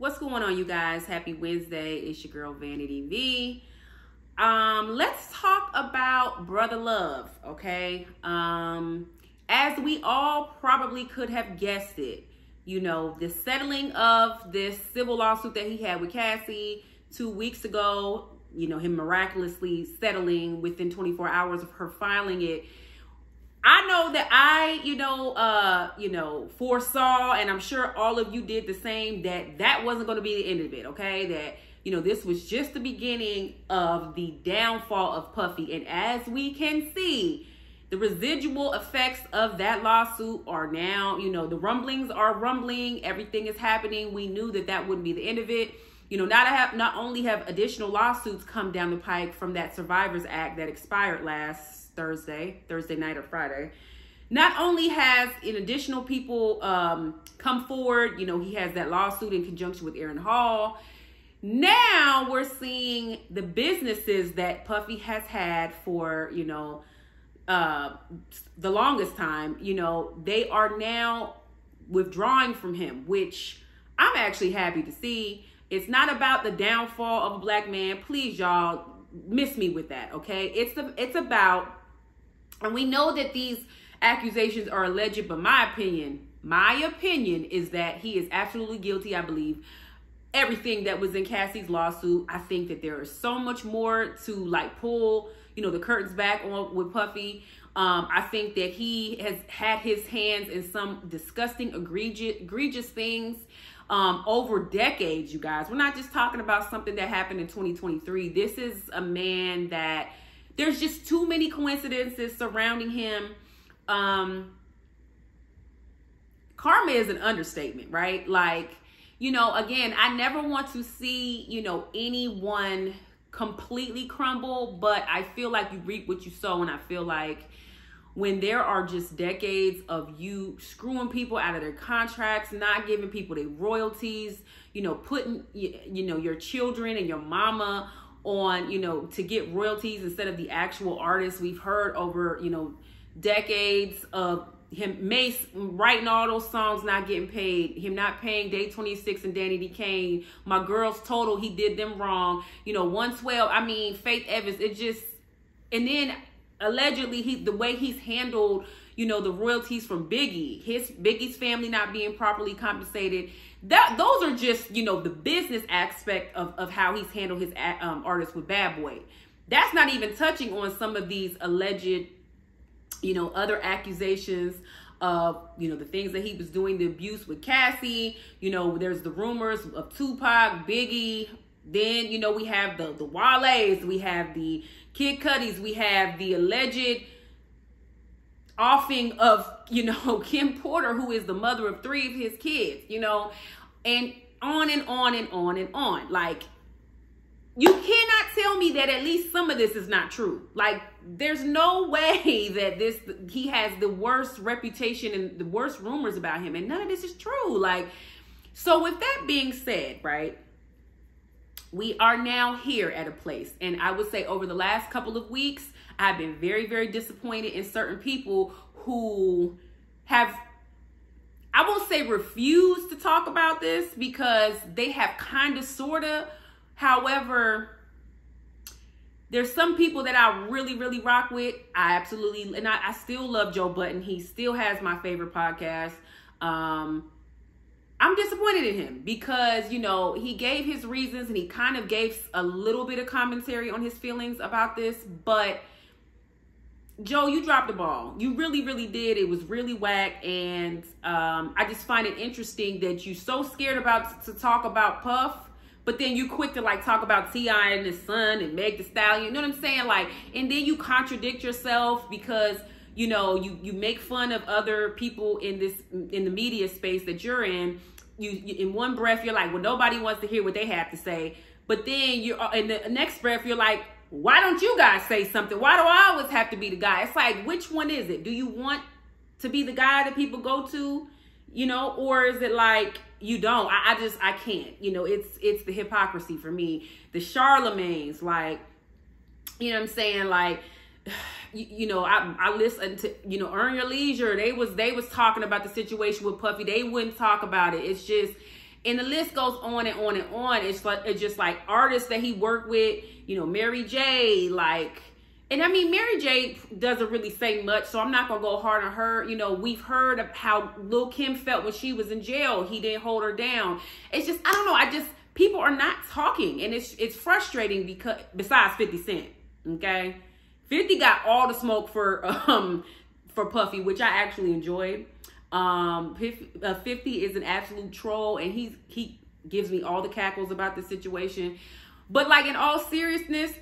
What's going on, you guys? Happy Wednesday. It's your girl Vanity Vee. Um, let's talk about Brother Love, okay? Um, as we all probably could have guessed it, you know, the settling of this civil lawsuit that he had with Cassie two weeks ago, you know, him miraculously settling within 24 hours of her filing it I know that I, you know, uh, you know, foresaw, and I'm sure all of you did the same, that that wasn't going to be the end of it, okay? That, you know, this was just the beginning of the downfall of Puffy. And as we can see, the residual effects of that lawsuit are now, you know, the rumblings are rumbling, everything is happening. We knew that that wouldn't be the end of it. You know, not have not only have additional lawsuits come down the pike from that Survivors Act that expired last Thursday, Thursday night or Friday. Not only has an additional people um, come forward, you know, he has that lawsuit in conjunction with Aaron Hall. Now we're seeing the businesses that Puffy has had for, you know, uh, the longest time, you know, they are now withdrawing from him, which I'm actually happy to see. It's not about the downfall of a black man. Please, y'all, miss me with that, okay? It's the it's about and we know that these accusations are alleged, but my opinion, my opinion is that he is absolutely guilty. I believe everything that was in Cassie's lawsuit. I think that there is so much more to like pull, you know, the curtains back on with Puffy. Um, I think that he has had his hands in some disgusting, egregious, egregious things um, over decades, you guys. We're not just talking about something that happened in 2023. This is a man that there's just too many coincidences surrounding him. Um, karma is an understatement, right? Like, you know, again, I never want to see, you know, anyone completely crumble, but I feel like you reap what you sow, and I feel like when there are just decades of you screwing people out of their contracts, not giving people their royalties, you know, putting you know your children and your mama on, you know, to get royalties instead of the actual artist. We've heard over, you know, decades of him Mace writing all those songs not getting paid, him not paying Day 26 and Danity Kane, my girls total he did them wrong. You know, 112, I mean Faith Evans, it just and then allegedly he the way he's handled, you know, the royalties from Biggie, his Biggie's family not being properly compensated that those are just you know the business aspect of, of how he's handled his um, artists with bad boy. That's not even touching on some of these alleged you know other accusations of you know the things that he was doing the abuse with cassie you know there's the rumors of tupac biggie then you know we have the the wale's we have the Kid Cudis we have the alleged offing of, you know, Kim Porter, who is the mother of three of his kids, you know, and on and on and on and on. Like, you cannot tell me that at least some of this is not true. Like, there's no way that this he has the worst reputation and the worst rumors about him, and none of this is true. Like, so with that being said, right? We are now here at a place, and I would say over the last couple of weeks, I've been very, very disappointed in certain people who have, I won't say refused to talk about this because they have kind of, sort of. However, there's some people that I really, really rock with. I absolutely, and I, I still love Joe Budden. He still has my favorite podcast. Um, I'm disappointed in him because, you know, he gave his reasons and he kind of gave a little bit of commentary on his feelings about this, but Joe, you dropped the ball. You really, really did. It was really whack, and um, I just find it interesting that you're so scared about to talk about Puff, but then you quick to like talk about T.I. and his son and Meg Thee Stallion. You know what I'm saying? Like, and then you contradict yourself because you know you you make fun of other people in this in the media space that you're in. You, you in one breath you're like, well, nobody wants to hear what they have to say, but then you're in the next breath you're like why don't you guys say something? Why do I always have to be the guy? It's like, which one is it? Do you want to be the guy that people go to, you know, or is it like you don't? I, I just I can't. You know, it's it's the hypocrisy for me. The Charlemagne's, like, you know what I'm saying? Like, you, you know, I I listen to you know Earn Your Leisure. They was they was talking about the situation with Puffy. They wouldn't talk about it. It's just and the list goes on and on and on. It's like it's just like artists that he worked with, you know, Mary J. Like, and I mean Mary J. doesn't really say much, so I'm not gonna go hard on her. You know, we've heard of how Lil Kim felt when she was in jail. He didn't hold her down. It's just I don't know. I just people are not talking, and it's it's frustrating because besides Fifty Cent, okay, Fifty got all the smoke for um for Puffy, which I actually enjoyed. Um, 50, uh, 50 is an absolute troll, and he's he gives me all the cackles about the situation. But like in all seriousness,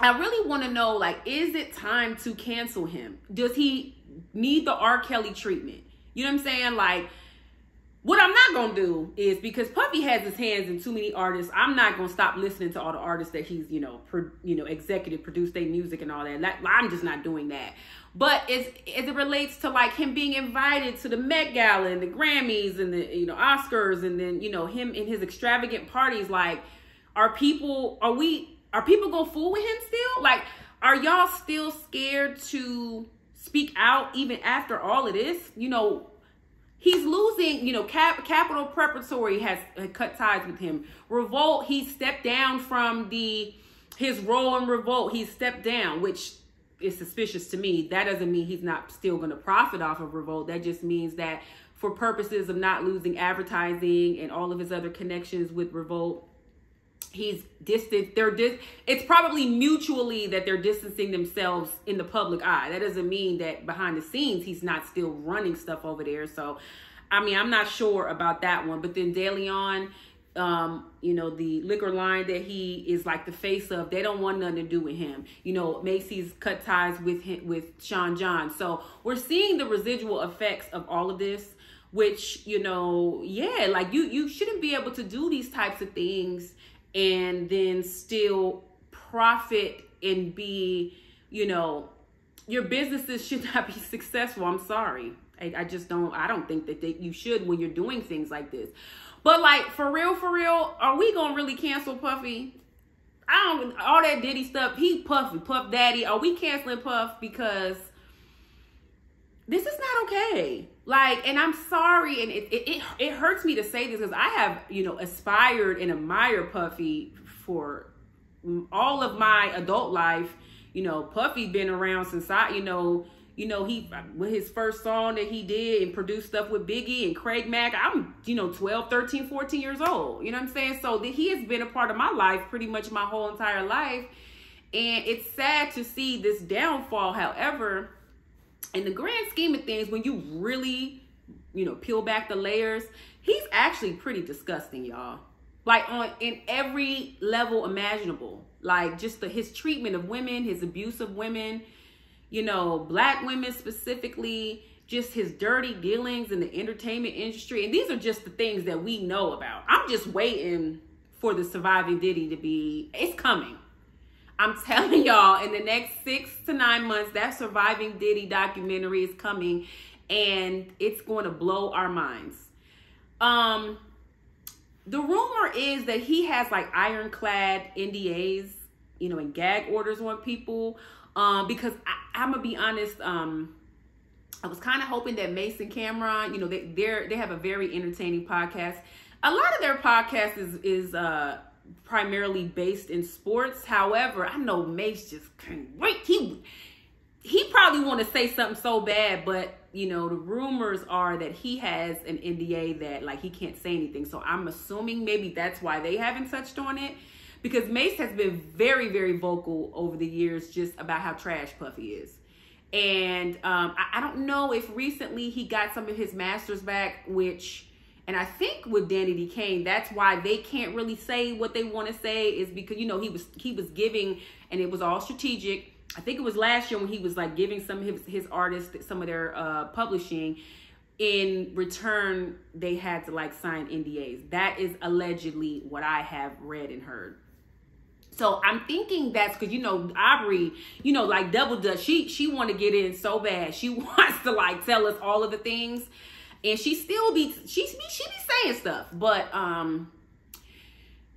I really want to know like, is it time to cancel him? Does he need the R. Kelly treatment? You know what I'm saying? Like, what I'm not gonna do is because Puffy has his hands in too many artists. I'm not gonna stop listening to all the artists that he's you know pro, you know executive produced their music and all that. that. I'm just not doing that. But as, as it relates to like him being invited to the Met Gala and the Grammys and the you know Oscars and then you know him in his extravagant parties, like are people are we are people gonna fool with him still? Like are y'all still scared to speak out even after all of this? You know, He's losing, you know, Cap, Capital Preparatory has cut ties with him. Revolt, he stepped down from the his role in Revolt. He stepped down, which is suspicious to me. That doesn't mean he's not still going to profit off of Revolt. That just means that for purposes of not losing advertising and all of his other connections with Revolt, he's distant they're dis- it's probably mutually that they're distancing themselves in the public eye that doesn't mean that behind the scenes he's not still running stuff over there so i mean i'm not sure about that one but then DeLeon um, you know, the liquor line that he is like the face of, they don't want nothing to do with him. You know, Macy's cut ties with him, with Sean John. So we're seeing the residual effects of all of this, which, you know, yeah, like you, you shouldn't be able to do these types of things and then still profit and be, you know, your businesses should not be successful. I'm sorry. I, I just don't, I don't think that they, you should when you're doing things like this. But like, for real, for real, are we going to really cancel Puffy? I don't, all that Diddy stuff, he Puffy, Puff Daddy. Are we canceling Puff because this is not okay? Like, and I'm sorry, and it, it, it, it hurts me to say this because I have, you know, aspired and admired Puffy for all of my adult life. You know, Puffy been around since I, you know, you know, he with his first song that he did and produced stuff with Biggie and Craig Mack. I'm, you know, 12, 13, 14 years old. You know what I'm saying? So that he has been a part of my life pretty much my whole entire life. And it's sad to see this downfall. However, in the grand scheme of things, when you really, you know, peel back the layers, he's actually pretty disgusting, y'all. Like on in every level imaginable. Like just the, his treatment of women, his abuse of women, you know, black women specifically, just his dirty dealings in the entertainment industry. And these are just the things that we know about. I'm just waiting for the surviving Diddy to be, it's coming. I'm telling y'all, in the next six to nine months, that Surviving Diddy documentary is coming and it's going to blow our minds. Um, the rumor is that he has like ironclad NDAs, you know, and gag orders on people. Um, because I, am gonna be honest, um, I was kind of hoping that Mase and Cam'ron, you know, they they they have a very entertaining podcast. A lot of their podcast is is uh primarily based in sports. However, I know Mace just can't wait. He he probably want to say something so bad, but you know the rumors are that he has an NDA that like he can't say anything. So I'm assuming maybe that's why they haven't touched on it. Because Mace has been very, very vocal over the years just about how trash Puffy is. And um, I, I don't know if recently he got some of his masters back, which and I think with Danity D. Kane, that's why they can't really say what they want to say is because you know he was he was giving and it was all strategic. I think it was last year when he was like giving some of his, his artists some of their uh, publishing. In return, they had to like sign NDAs. That is allegedly what I have read and heard. So I'm thinking that's because you know Aubrey, you know, like Double Dutch, she she want to get in so bad. She wants to like tell us all of the things and she still be she be she be saying stuff but um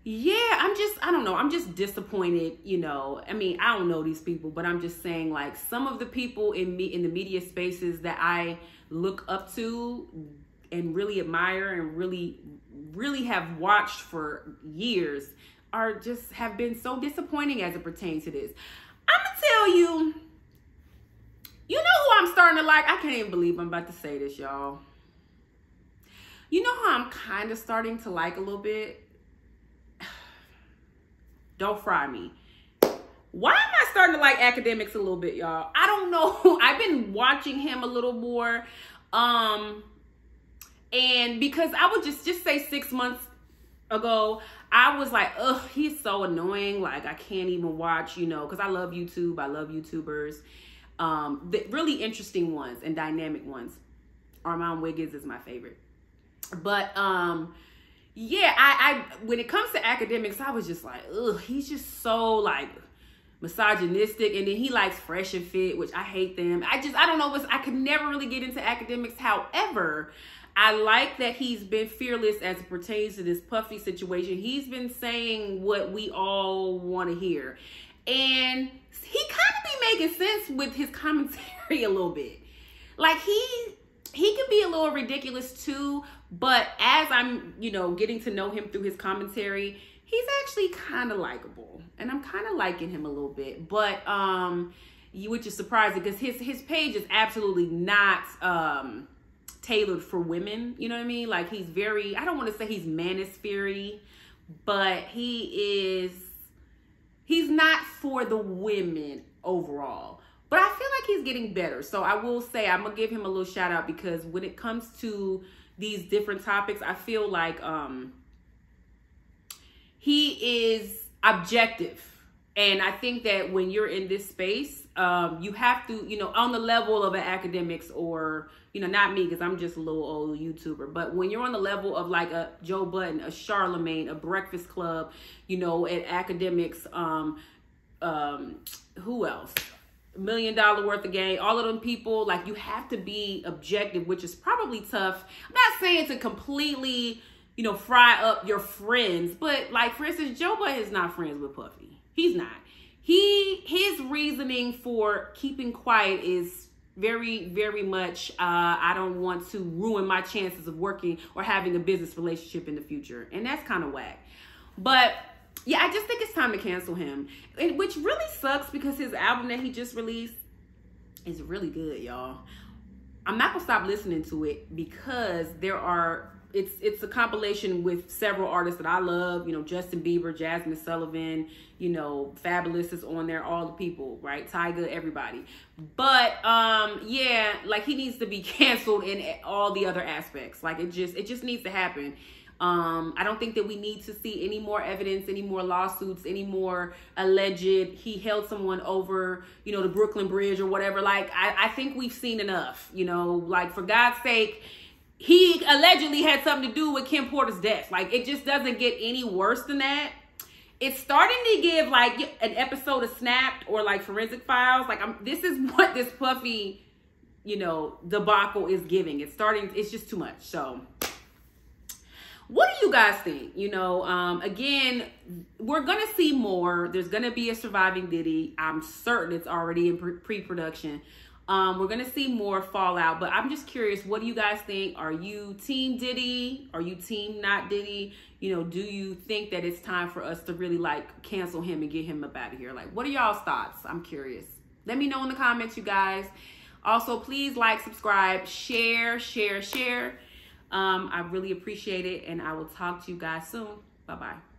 yeah i'm just i don't know i'm just disappointed you know i mean i don't know these people but i'm just saying like some of the people in me in the media spaces that i look up to and really admire and really really have watched for years are just have been so disappointing as it pertains to this. I'm gonna tell you, you know who I'm starting to like? I can't even believe I'm about to say this, y'all. You know how I'm kind of starting to like a little bit? Don't fry me. Why am I starting to like Akademiks a little bit, y'all? I don't know. I've been watching him a little more. Um, and because I would just just say six months ago, I was like, ugh, he's so annoying. Like I can't even watch, you know, because I love YouTube. I love YouTubers. Um, the really interesting ones and dynamic ones. Armon Wiggins is my favorite. But um, yeah, I, I when it comes to Akademiks, I was just like, ugh, he's just so like misogynistic and then he likes fresh and fit which i hate them i just i don't know what's i could never really get into Akademiks however I like that he's been fearless as it pertains to this Puffy situation. He's been saying what we all want to hear. And he kind of be making sense with his commentary a little bit. Like he he can be a little ridiculous too, but as I'm, you know, getting to know him through his commentary, he's actually kind of likable. And I'm kind of liking him a little bit. But um you which is surprising because his his page is absolutely not um tailored for women. You know what I mean? Like he's very, I don't want to say he's manosphere but he is, he's not for the women overall. But I feel like he's getting better. So I will say, I'm to give him a little shout out because when it comes to these different topics, I feel like um he is objective. And I think that when you're in this space, um, you have to, you know, on the level of an Akademiks or you know, not me because I'm just a little old YouTuber, but when you're on the level of like a Joe Budden, a Charlemagne, a Breakfast Club, you know, at Akademiks, um, um, who else? Million Dollaz Worth of Game, all of them people, like you have to be objective, which is probably tough. I'm not saying to completely, you know, fry up your friends, but like for instance, Joe is not friends with Puffy. He's not. He his reasoning for keeping quiet is very, very much, uh, I don't want to ruin my chances of working or having a business relationship in the future. And that's kind of whack. But yeah, I just think it's time to cancel him. And, which really sucks because his album that he just released is really good, y'all. I'm not gonna stop listening to it because there are it's it's a compilation with several artists that I love. You know, Justin Bieber, Jazmine Sullivan. You know, Fabolous is on there. All the people, right? Tyga, everybody. But um, yeah, like he needs to be canceled in all the other aspects. Like it just it just needs to happen. Um, I don't think that we need to see any more evidence, any more lawsuits, any more alleged he held someone over, you know, the Brooklyn Bridge or whatever. Like I, I think we've seen enough. You know, like for God's sake he allegedly had something to do with Kim Porter's death. Like it just doesn't get any worse than that. It's starting to give like an episode of Snapped or like Forensic Files. Like I'm this is what this Puffy, you know, debacle is giving. It's starting it's just too much. So what do you guys think? You know, um, again, we're gonna see more. There's gonna be a surviving Diddy. I'm certain it's already in pre-production. Um, we're gonna see more fallout, but I'm just curious. What do you guys think? Are you team Diddy? Are you team not Diddy? You know, do you think that it's time for us to really like cancel him and get him up out of here? Like, what are y'all's thoughts? I'm curious. Let me know in the comments, you guys. Also, please like, subscribe, share, share, share. Um, I really appreciate it, and I will talk to you guys soon. Bye bye.